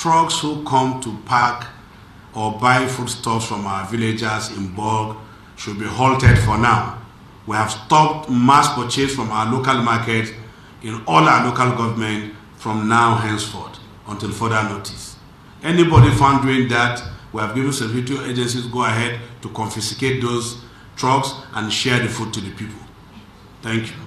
trucks who come to park or buy foodstuffs from our villagers in bulk should be halted for now. We have stopped mass purchase from our local market in all our local government from now henceforth until further notice. Anybody found doing that, we have given security agencies go ahead to confiscate those trucks and share the food to the people. Thank you.